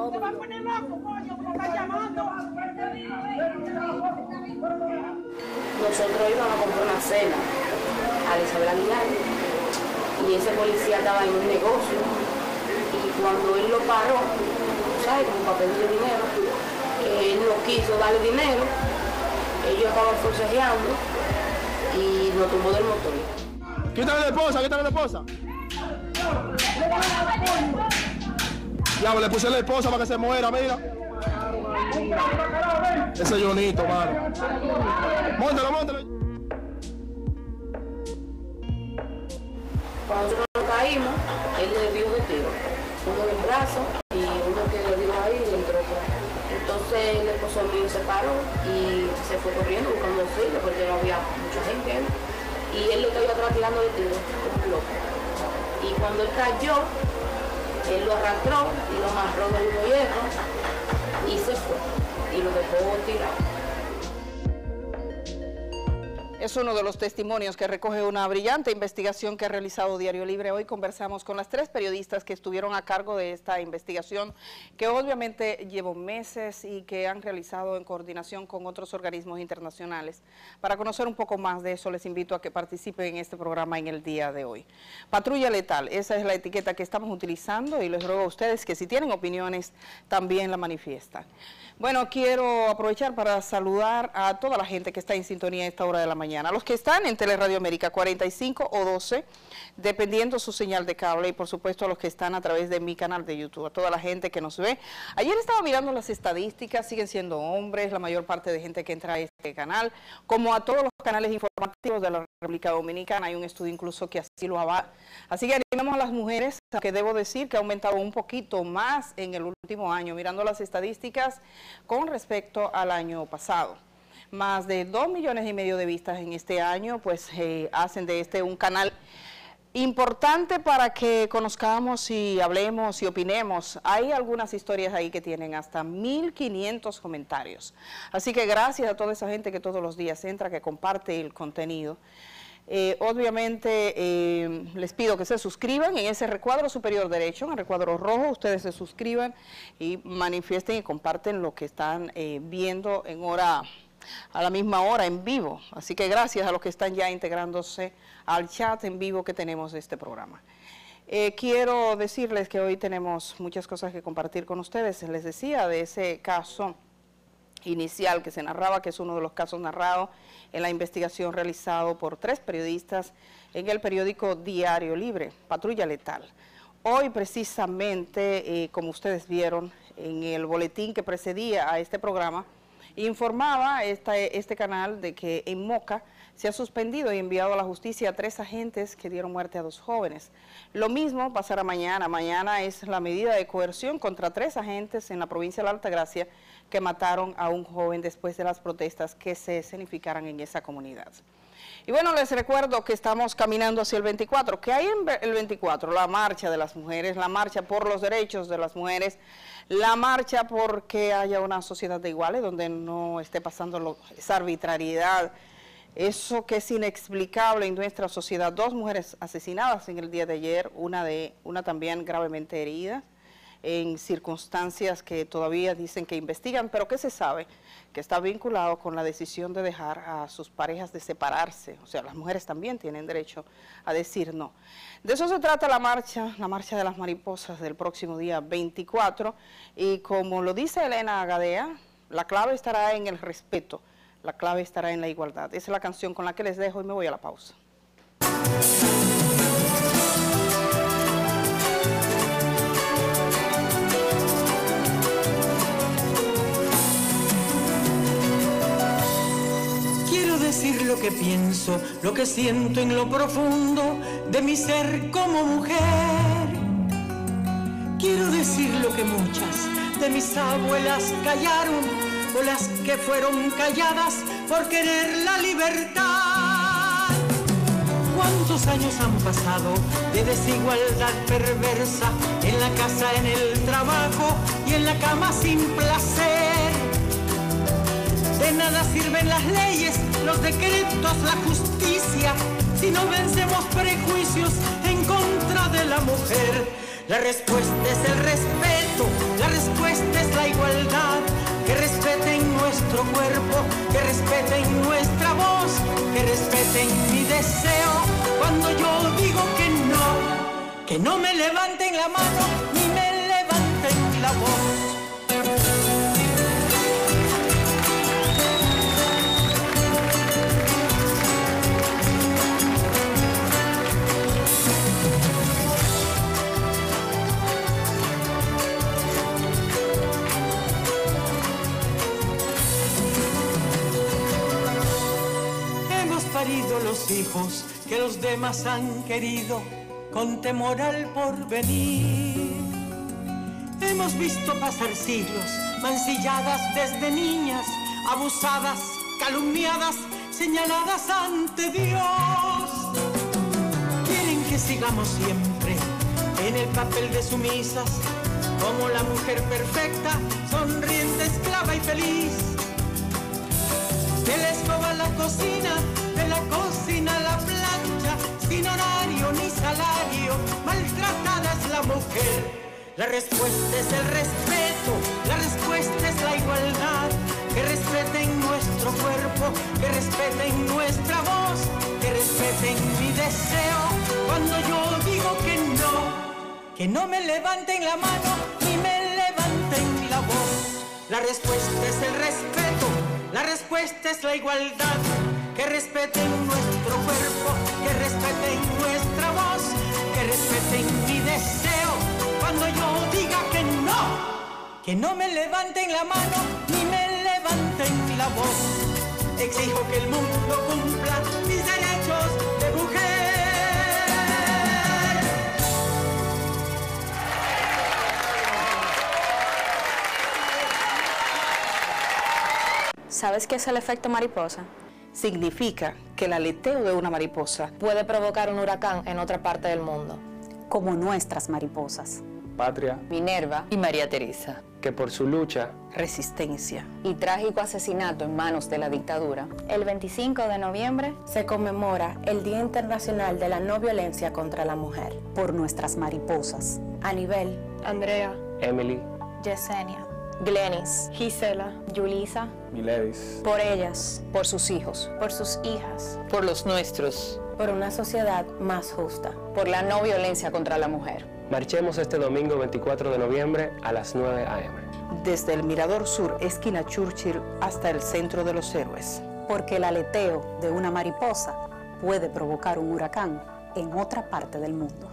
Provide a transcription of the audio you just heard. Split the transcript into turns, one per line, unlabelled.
Te vas a poner loco, coño, como estás llamando.
Nosotros íbamos a comprar una cena a Isabel Aguilar y ese policía estaba en un negocio y cuando él lo paró, ¿sabes? Como para pedirle dinero, él no quiso darle dinero, ellos estaban forcejeando y lo tumbó del motor.
Quítale la esposa, quítale la esposa. Ya, le puse la esposa para que se muera, mira. Ese Jonito, mano. Móntalo, móntalo.
Cuando nosotros nos caímos, él le dio de tiro, uno en brazo y uno que le dio ahí y entró. Entonces el esposo mío se paró y se fue corriendo buscando auxilio porque no había mucha gente. Y él le cayó atrás de tiro, como loco. Y cuando él cayó, él lo arrastró y lo amarró del hierro y se fue. Y lo dejó tirado.
Es uno de los testimonios que recoge una brillante investigación que ha realizado Diario Libre. Hoy conversamos con las tres periodistas que estuvieron a cargo de esta investigación, que obviamente llevó meses y que han realizado en coordinación con otros organismos internacionales. Para conocer un poco más de eso, les invito a que participen en este programa en el día de hoy. Patrulla Letal, esa es la etiqueta que estamos utilizando y les ruego a ustedes que si tienen opiniones, también la manifiestan. Bueno, quiero aprovechar para saludar a toda la gente que está en sintonía a esta hora de la mañana. A los que están en Teleradio América 45 o 12, dependiendo su señal de cable, y por supuesto a los que están a través de mi canal de YouTube, a toda la gente que nos ve. Ayer estaba mirando las estadísticas, siguen siendo hombres, la mayor parte de gente que entra a este canal, como a todos los canales informativos de la República Dominicana. Hay un estudio incluso que así lo avala. Así que animamos a las mujeres, que debo decir que ha aumentado un poquito más en el último año, mirando las estadísticas con respecto al año pasado. Más de dos millones y medio de vistas en este año, pues eh, hacen de este un canal importante para que conozcamos y hablemos y opinemos. Hay algunas historias ahí que tienen hasta 1.500 comentarios. Así que gracias a toda esa gente que todos los días entra, que comparte el contenido. Eh, obviamente eh, les pido que se suscriban en ese recuadro superior derecho, en el recuadro rojo, ustedes se suscriban y manifiesten y comparten lo que están viendo en hora, a la misma hora en vivo. Así que gracias a los que están ya integrándose al chat en vivo que tenemos de este programa. Eh, quiero decirles que hoy tenemos muchas cosas que compartir con ustedes. Les decía de ese caso inicial que se narraba, que es uno de los casos narrados en la investigación realizado por tres periodistas en el periódico Diario Libre, Patrulla Letal. Hoy precisamente, eh, como ustedes vieron en el boletín que precedía a este programa, informaba este, canal de que en Moca se ha suspendido y enviado a la justicia a tres agentes que dieron muerte a dos jóvenes. Lo mismo pasará mañana. Mañana es la medida de coerción contra tres agentes en la provincia de la Altagracia que mataron a un joven después de las protestas que se escenificaran en esa comunidad. Y bueno, les recuerdo que estamos caminando hacia el 24, que hay en el 24 la marcha de las mujeres, la marcha por los derechos de las mujeres, la marcha porque haya una sociedad de iguales donde no esté pasando esa arbitrariedad, eso que es inexplicable en nuestra sociedad. Dos mujeres asesinadas en el día de ayer, una, de, una también gravemente herida en circunstancias que todavía dicen que investigan, pero que se sabe que está vinculado con la decisión de dejar a sus parejas de separarse. O sea, las mujeres también tienen derecho a decir no. De eso se trata la marcha, la marcha de las mariposas del próximo día 24. Y como lo dice Elena Agadea, la clave estará en el respeto, la clave estará en la igualdad. Esa es la canción con la que les dejo y me voy a la pausa.
Decir lo que pienso, lo que siento en lo profundo de mi ser como mujer. Quiero decir lo que muchas de mis abuelas callaron o las que fueron calladas por querer la libertad. ¿Cuántos años han pasado de desigualdad perversa en la casa, en el trabajo y en la cama sin placer? De nada sirven las leyes, los decretos, la justicia, si no vencemos prejuicios en contra de la mujer. La respuesta es el respeto la respuesta es la igualdad. Que respeten nuestro cuerpo, que respeten nuestra voz, que respeten mi deseo. Cuando yo digo que no, que no me levanten la mano ni me levanten la voz. Hijos que los demás han querido con temor al porvenir. Hemos visto pasar siglos, mancilladas desde niñas, abusadas, calumniadas, señaladas ante Dios. Quieren que sigamos siempre en el papel de sumisas, como la mujer perfecta, sonriente, esclava y feliz. De la escoba a la cocina, la cocina la plancha, sin horario ni salario, maltratada es la mujer. La respuesta es el respeto, la respuesta es la igualdad. Que respeten nuestro cuerpo, que respeten nuestra voz, que respeten mi deseo. Cuando yo digo que no, que no me levanten la mano ni me levanten la voz. La respuesta es el respeto, la respuesta es la igualdad. Que respeten nuestro cuerpo, que respeten nuestra voz, que respeten mi deseo. Cuando yo diga que no, que no me levanten la mano ni me levanten la voz. Exijo que el mundo cumpla mis derechos de mujer.
¿Sabes qué es el efecto mariposa?
Significa que el aleteo de una mariposa
Puede provocar un huracán en otra parte del mundo.
como nuestras mariposas.
Patria,
Minerva y María Teresa.
que por su lucha
resistencia.
Y trágico asesinato en manos de la dictadura.
El 25 de noviembre se conmemora el Día Internacional de la No Violencia contra la Mujer.
Por nuestras mariposas.
Anibel,
Andrea,
Emily,
Yesenia,
Glenis,
Gisela, Yulisa,
Miledis,
por ellas, por sus hijos,
por sus hijas,
por los nuestros,
por una sociedad más justa.
por la no violencia contra la mujer.
marchemos este domingo 24 de noviembre a las 9 a.m.
Desde el Mirador Sur, esquina Churchill, hasta el Centro de los Héroes.
Porque el aleteo de una mariposa puede provocar un huracán en otra parte del mundo.